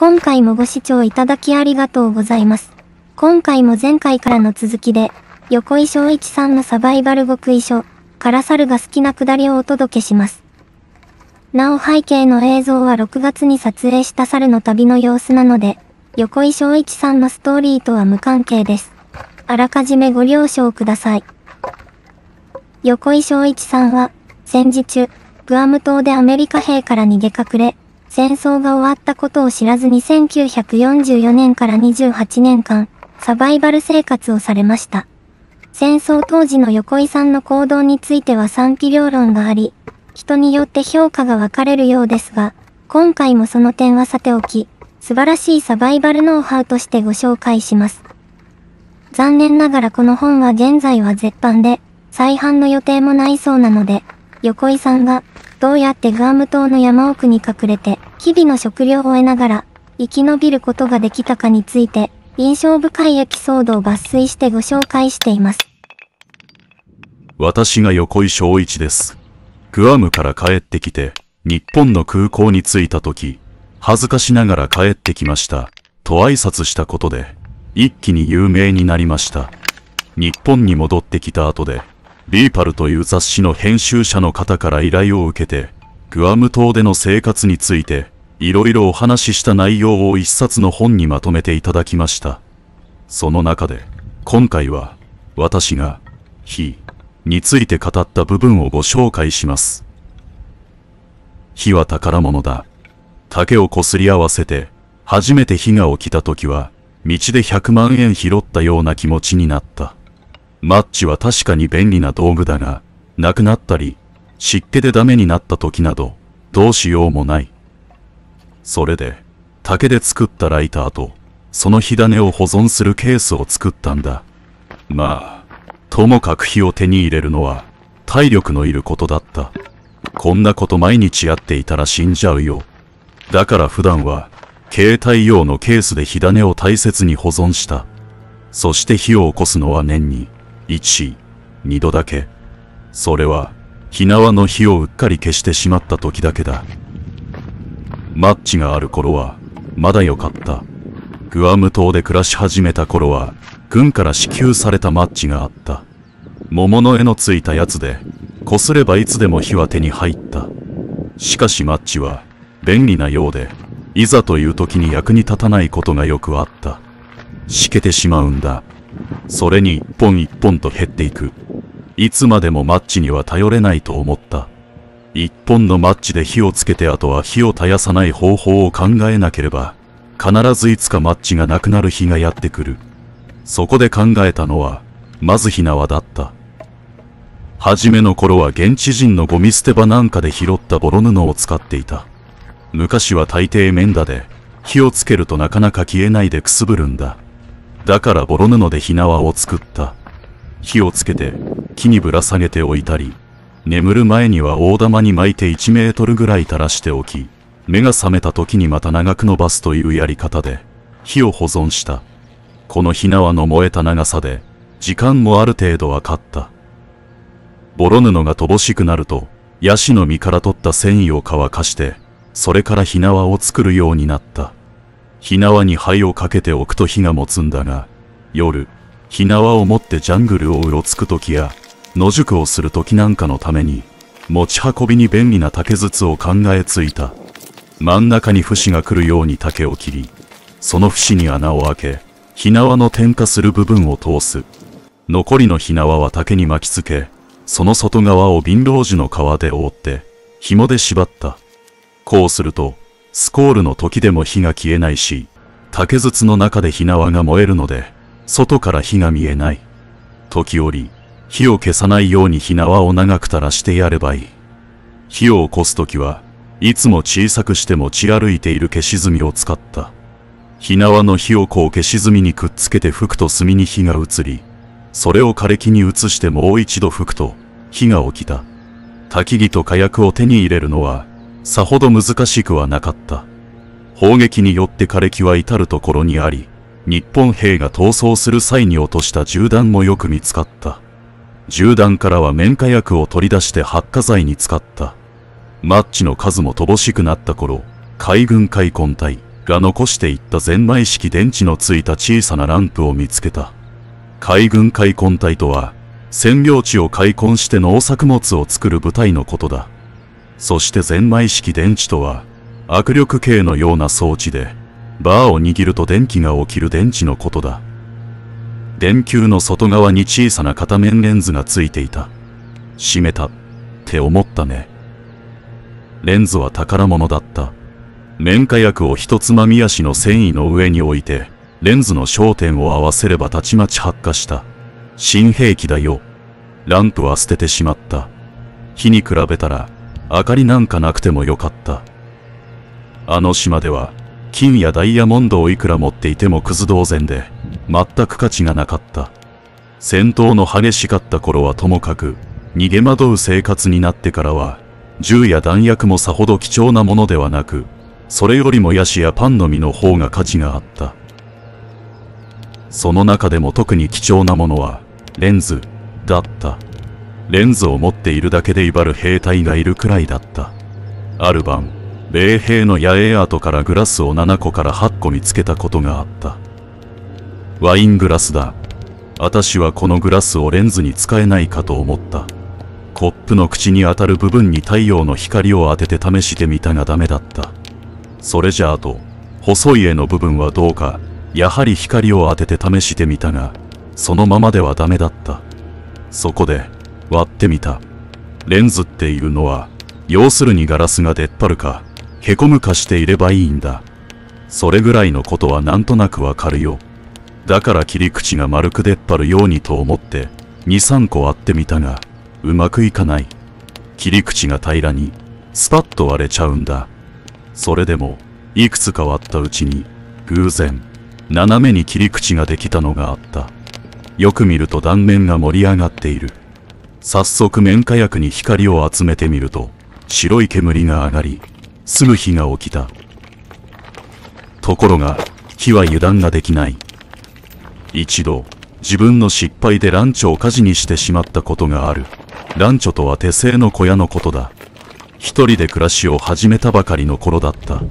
今回もご視聴いただきありがとうございます。今回も前回からの続きで、横井翔一さんのサバイバル極意書から猿が好きなくだりをお届けします。なお背景の映像は6月に撮影した猿の旅の様子なので、横井翔一さんのストーリーとは無関係です。あらかじめご了承ください。横井翔一さんは、戦時中、グアム島でアメリカ兵から逃げ隠れ、戦争が終わったことを知らずに1944年から28年間、サバイバル生活をされました。戦争当時の横井さんの行動については賛否両論があり、人によって評価が分かれるようですが、今回もその点はさておき、素晴らしいサバイバルノウハウとしてご紹介します。残念ながらこの本は現在は絶版で、再販の予定もないそうなので、横井さんが、どうやってグアム島の山奥に隠れて、日々の食料を得ながら、生き延びることができたかについて、印象深いエピソードを抜粋してご紹介しています。私が横井翔一です。グアムから帰ってきて、日本の空港に着いた時、恥ずかしながら帰ってきました。と挨拶したことで、一気に有名になりました。日本に戻ってきた後で、リーパルという雑誌の編集者の方から依頼を受けて、グアム島での生活について、いろいろお話しした内容を一冊の本にまとめていただきました。その中で、今回は、私が、火について語った部分をご紹介します。火は宝物だ。竹をこすり合わせて、初めて火が起きた時は、道で100万円拾ったような気持ちになった。マッチは確かに便利な道具だが、なくなったり、湿気でダメになった時など、どうしようもない。それで、竹で作ったライターと、その火種を保存するケースを作ったんだ。まあ、ともかく火を手に入れるのは、体力のいることだった。こんなこと毎日やっていたら死んじゃうよ。だから普段は、携帯用のケースで火種を大切に保存した。そして火を起こすのは年に、1、2度だけ。それは、火縄の火をうっかり消してしまった時だけだ。マッチがある頃は、まだよかった。グアム島で暮らし始めた頃は、軍から支給されたマッチがあった。桃の絵のついたやつで、こすればいつでも火は手に入った。しかしマッチは、便利なようで、いざという時に役に立たないことがよくあった。しけてしまうんだ。それに一本一本と減っていく。いつまでもマッチには頼れないと思った。一本のマッチで火をつけてあとは火を絶やさない方法を考えなければ、必ずいつかマッチがなくなる日がやってくる。そこで考えたのは、まず火縄だった。初めの頃は現地人のゴミ捨て場なんかで拾ったボロ布を使っていた。昔は大抵綿だで、火をつけるとなかなか消えないでくすぶるんだ。だからボロ布で火縄を作った。火をつけて、木にぶら下げておいたり、眠る前には大玉に巻いて1メートルぐらい垂らしておき、目が覚めた時にまた長く伸ばすというやり方で、火を保存した。この火縄の燃えた長さで、時間もある程度わかった。ボロ布が乏しくなると、ヤシの実から取った繊維を乾かして、それから火縄を作るようになった。火縄に灰をかけておくと火が持つんだが、夜、火縄を持ってジャングルをうろつくときや、野宿をするときなんかのために、持ち運びに便利な竹筒を考えついた。真ん中に節が来るように竹を切り、その節に穴を開け、火縄の点火する部分を通す。残りの火縄は竹に巻きつけ、その外側を貧乏樹の皮で覆って、紐で縛った。こうすると、スコールの時でも火が消えないし、竹筒の中で火縄が燃えるので、外から火が見えない。時折、火を消さないように火縄を長く垂らしてやればいい。火を起こすときは、いつも小さくして持ち歩いている消し炭を使った。火縄の火をこう消し炭にくっつけて吹くと炭に火が移り、それを枯れ木に移してもう一度吹くと、火が起きた。焚き木と火薬を手に入れるのは、さほど難しくはなかった。砲撃によって枯れ木は至るところにあり、日本兵が逃走する際に落とした銃弾もよく見つかった。銃弾からは綿火薬を取り出して発火剤に使った。マッチの数も乏しくなった頃、海軍海根隊、が残していったゼンマイ式電池のついた小さなランプを見つけた。海軍開墾隊とは、占領地を開墾して農作物を作る部隊のことだ。そしてゼンマイ式電池とは、握力計のような装置で、バーを握ると電気が起きる電池のことだ。電球の外側に小さな片面レンズがついていた。閉めたって思ったね。レンズは宝物だった。綿火薬を一つまみ足の繊維の上に置いて、レンズの焦点を合わせればたちまち発火した。新兵器だよ。ランプは捨ててしまった。火に比べたら、明かりなんかなくてもよかった。あの島では、金やダイヤモンドをいくら持っていてもクズ同然で、全く価値がなかった。戦闘の激しかった頃はともかく、逃げ惑う生活になってからは、銃や弾薬もさほど貴重なものではなく、それよりもヤシやパンの実の方が価値があった。その中でも特に貴重なものは、レンズ、だった。レンズを持っているだけで威張る兵隊がいるくらいだった。ある晩、米兵の野営跡からグラスを7個から8個見つけたことがあった。ワイングラスだ。私はこのグラスをレンズに使えないかと思った。コップの口に当たる部分に太陽の光を当てて試してみたがダメだった。それじゃあと、細い絵の部分はどうか、やはり光を当てて試してみたが、そのままではダメだった。そこで、割ってみた。レンズっていうのは、要するにガラスが出っ張るか、へこむかしていればいいんだ。それぐらいのことはなんとなくわかるよ。だから切り口が丸く出っ張るようにと思って、2、3個割ってみたが、うまくいかない。切り口が平らに、スパッと割れちゃうんだ。それでも、いくつか割ったうちに、偶然、斜めに切り口ができたのがあった。よく見ると断面が盛り上がっている。早速綿火薬に光を集めてみると、白い煙が上がり、すぐ火が起きた。ところが、火は油断ができない。一度、自分の失敗でランチョを火事にしてしまったことがある。ランチョとは手製の小屋のことだ。一人で暮らしを始めたばかりの頃だった。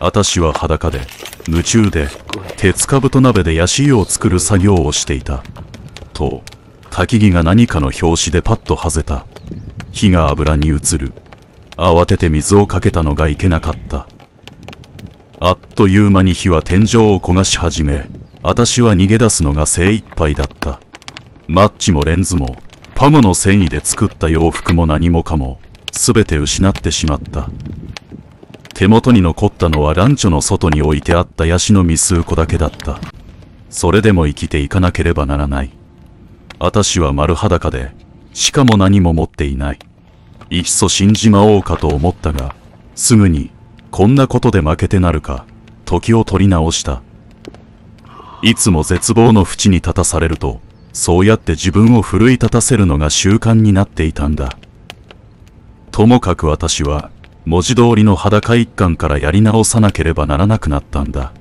私は裸で、夢中で、鉄かぶと鍋でヤシ油を作る作業をしていた。と、焚き木が何かの拍子でパッと外れた。火が油に移る。慌てて水をかけたのがいけなかった。あっという間に火は天井を焦がし始め、私は逃げ出すのが精一杯だった。マッチもレンズも、パムの繊維で作った洋服も何もかも、すべて失ってしまった。手元に残ったのはランチョの外に置いてあったヤシの実数個だけだった。それでも生きていかなければならない。私は丸裸で、しかも何も持っていない。いっそ死んじまおうかと思ったが、すぐに、こんなことで負けてなるか、時を取り直した。いつも絶望の淵に立たされると、そうやって自分を奮い立たせるのが習慣になっていたんだ。ともかく私は、文字通りの裸一貫からやり直さなければならなくなったんだ。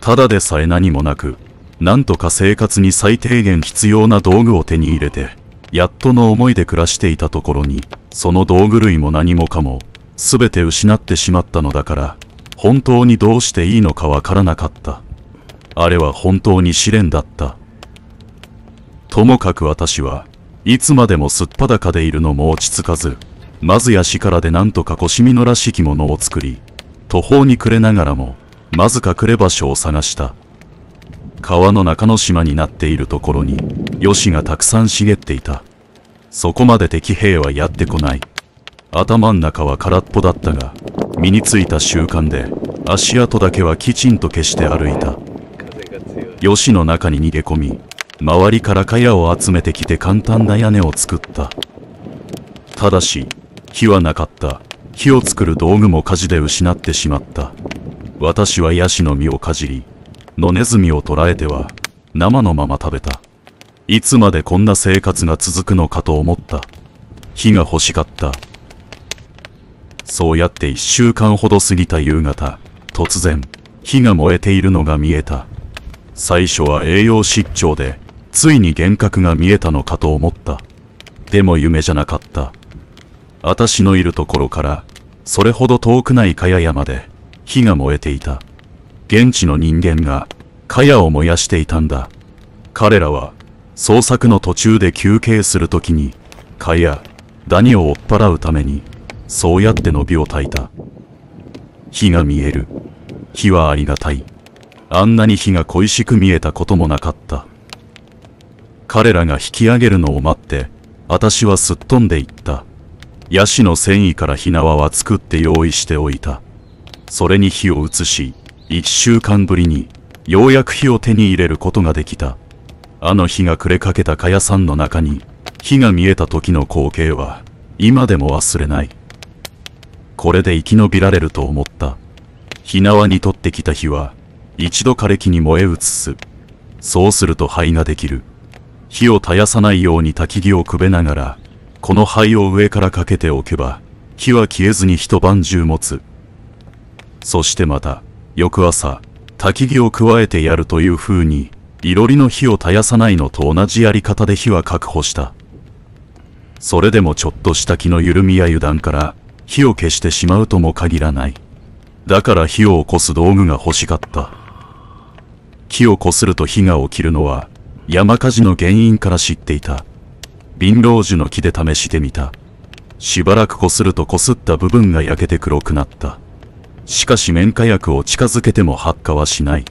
ただでさえ何もなく、なんとか生活に最低限必要な道具を手に入れて、やっとの思いで暮らしていたところに、その道具類も何もかも、すべて失ってしまったのだから、本当にどうしていいのかわからなかった。あれは本当に試練だった。ともかく私はいつまでもすっぱだかでいるのも落ち着かず、まずやしからでなんとか腰みのらしきものを作り、途方に暮れながらも、まず隠れ場所を探した。川の中の島になっているところに、ヨシがたくさん茂っていた。そこまで敵兵はやってこない。頭ん中は空っぽだったが、身についた習慣で、足跡だけはきちんと消して歩いた。ヨシの中に逃げ込み、周りから茅を集めてきて簡単な屋根を作った。ただし、火はなかった。火を作る道具も火事で失ってしまった。私はヤシの実をかじり、野ネズミを捕らえては、生のまま食べた。いつまでこんな生活が続くのかと思った。火が欲しかった。そうやって一週間ほど過ぎた夕方、突然、火が燃えているのが見えた。最初は栄養失調で、ついに幻覚が見えたのかと思った。でも夢じゃなかった。私のいるところから、それほど遠くない茅山で、火が燃えていた。現地の人間が、蚊帳を燃やしていたんだ。彼らは、捜索の途中で休憩するときに、蚊やダニを追っ払うために、そうやって伸びを焚いた。火が見える。火はありがたい。あんなに火が恋しく見えたこともなかった。彼らが引き上げるのを待って、私はすっ飛んでいった。ヤシの繊維から火縄は作って用意しておいた。それに火を移し、一週間ぶりに、ようやく火を手に入れることができた。あの火が暮れかけた蚊帳さんの中に、火が見えた時の光景は、今でも忘れない。これで生き延びられると思った。火縄に取ってきた火は、一度枯れ木に燃え移す。そうすると灰ができる。火を絶やさないように焚き木をくべながら、この灰を上からかけておけば、火は消えずに一晩中持つ。そしてまた、翌朝、焚き木を加えてやるという風に、いろりの火を絶やさないのと同じやり方で火は確保した。それでもちょっとした気の緩みや油断から、火を消してしまうとも限らない。だから火を起こす道具が欲しかった。木をこすると火が起きるのは、山火事の原因から知っていた。貧乏樹の木で試してみた。しばらくこするとこすった部分が焼けて黒くなった。しかし綿火薬を近づけても発火はしない。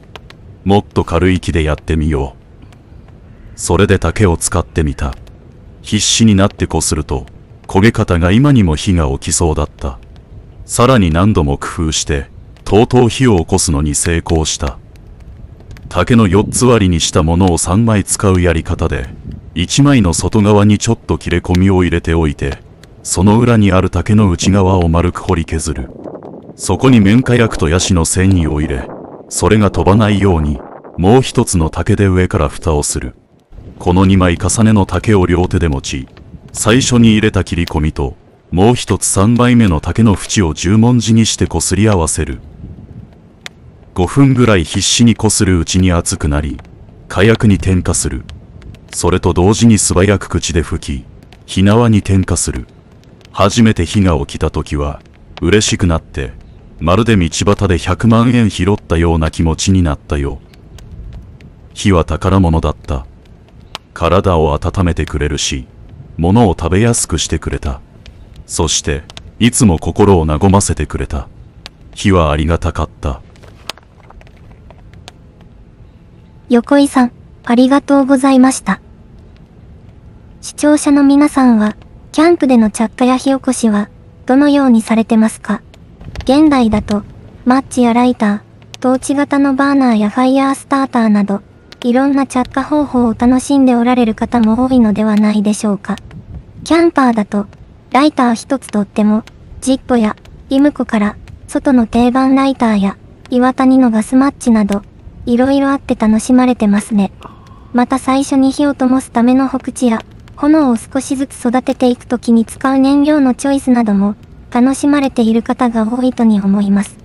もっと軽い木でやってみよう。それで竹を使ってみた。必死になってこすると、焦げ方が今にも火が起きそうだった。さらに何度も工夫して、とうとう火を起こすのに成功した。竹の4つ割りにしたものを3枚使うやり方で、1枚の外側にちょっと切れ込みを入れておいて、その裏にある竹の内側を丸く掘り削る。そこに綿火薬とヤシの繊維を入れ、それが飛ばないように、もう一つの竹で上から蓋をする。この2枚重ねの竹を両手で持ち、最初に入れた切り込みと、もう一つ3倍目の竹の縁を十文字にしてこすり合わせる。5分ぐらい必死にこするうちに熱くなり、火薬に点火する。それと同時に素早く口で吹き、火縄に点火する。初めて火が起きた時は、嬉しくなって、まるで道端で100万円拾ったような気持ちになったよ。火は宝物だった。体を温めてくれるし、物を食べやすくしてくれた。そして、いつも心を和ませてくれた。火はありがたかった。横井さん、ありがとうございました。視聴者の皆さんは、キャンプでの着火や火起こしは、どのようにされてますか？現代だと、マッチやライター、トーチ型のバーナーやファイヤースターターなど、いろんな着火方法を楽しんでおられる方も多いのではないでしょうか。キャンパーだと、ライター一つとっても、ジッポや、イムコから、外の定番ライターや、岩谷のガスマッチなど、いろいろあって楽しまれてますね。また最初に火を灯すためのほ口や、炎を少しずつ育てていくときに使う燃料のチョイスなども、楽しまれている方が多いとに思います。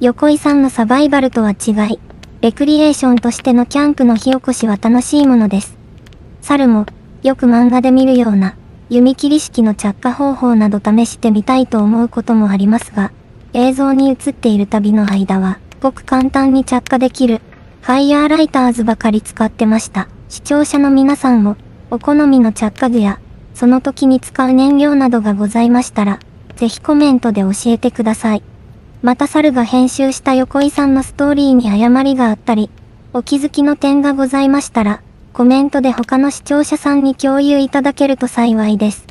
横井さんのサバイバルとは違い、レクリエーションとしてのキャンプの火起こしは楽しいものです。猿も、よく漫画で見るような、弓切り式の着火方法など試してみたいと思うこともありますが、映像に映っている旅の間は、ごく簡単に着火できる、ファイヤーライターズばかり使ってました。視聴者の皆さんも、お好みの着火具や、その時に使う燃料などがございましたら、ぜひコメントで教えてください。また猿が編集した横井さんのストーリーに誤りがあったり、お気づきの点がございましたら、コメントで他の視聴者さんに共有いただけると幸いです。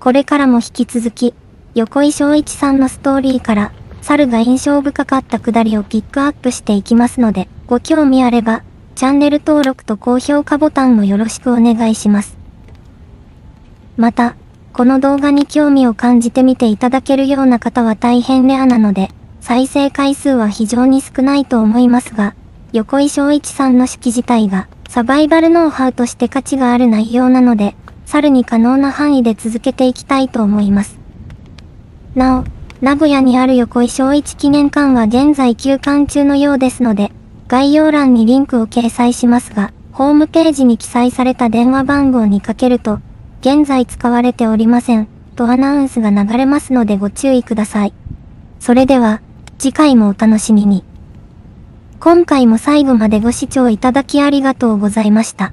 これからも引き続き、横井翔一さんのストーリーから、猿が印象深かったくだりをピックアップしていきますので、ご興味あれば、チャンネル登録と高評価ボタンもよろしくお願いします。また、この動画に興味を感じてみていただけるような方は大変レアなので、再生回数は非常に少ないと思いますが、横井翔一さんの手記自体が、サバイバルノウハウとして価値がある内容なので、猿に可能な範囲で続けていきたいと思います。なお、名古屋にある横井翔一記念館は現在休館中のようですので、概要欄にリンクを掲載しますが、ホームページに記載された電話番号にかけると、現在使われておりません、とアナウンスが流れますのでご注意ください。それでは、次回もお楽しみに。今回も最後までご視聴いただきありがとうございました。